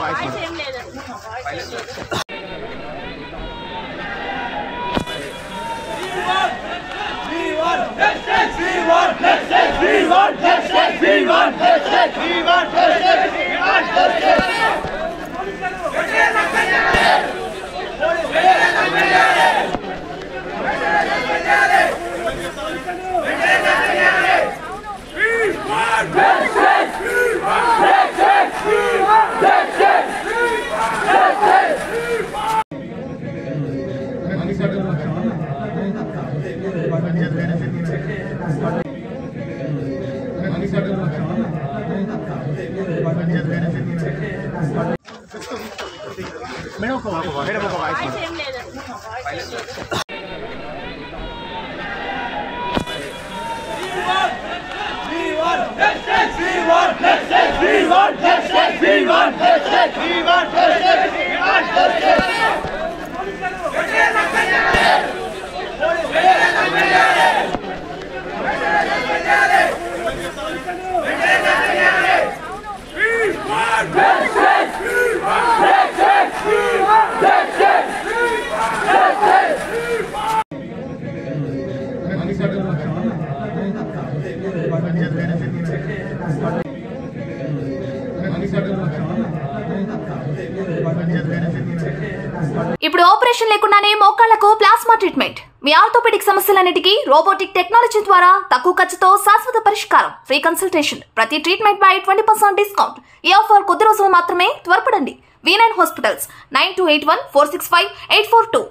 Voice Madam को madam को voice Venga, ఇప్పుడు ఆపరేషన్ లేకుండానే మోకాళ్ళకు ప్లాస్మా ట్రీట్మెంట్. మీ ఆర్థోపెడిక్ సమస్యలన్నిటికీ రోబోటిక్ టెక్నాలజీ ద్వారా తక్కువ ఖర్చుతో శాశ్వత పరిష్కారం. Free consultation. ప్రతి ట్రీట్మెంట్ పై ట్వంటీ పర్సెంట్ డిస్కౌంట్. ఈ ఆఫర్ కొద్ది రోజులు మాత్రమే త్వరపడండి. V nine hospitals nine two eight one four six five eight four two